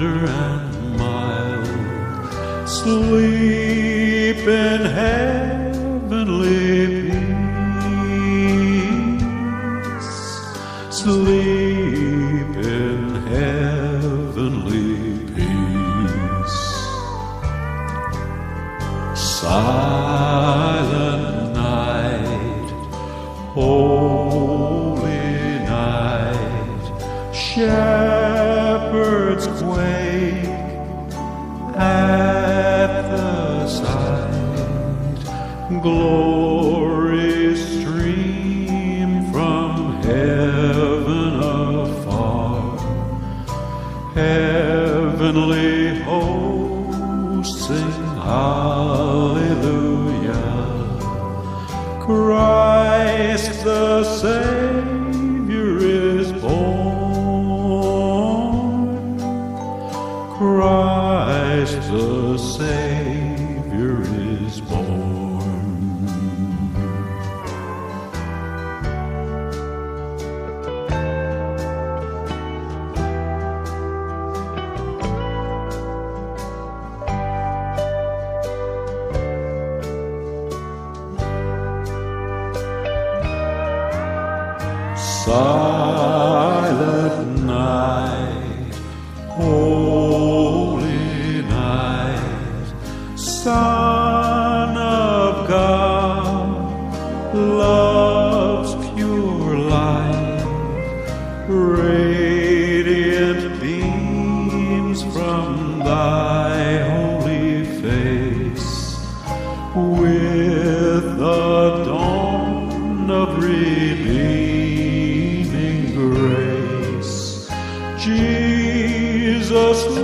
and mild, sleep in heavenly peace, sleep in heavenly peace. Silent night, holy night, shepherds quake at the sight, glory stream from heaven afar. Heavenly hosts sing hallelujah. Christ the Savior Christ the Savior is born. Silent Son of God, love's pure light, radiant beams from thy holy face with the dawn of redeeming grace. Jesus,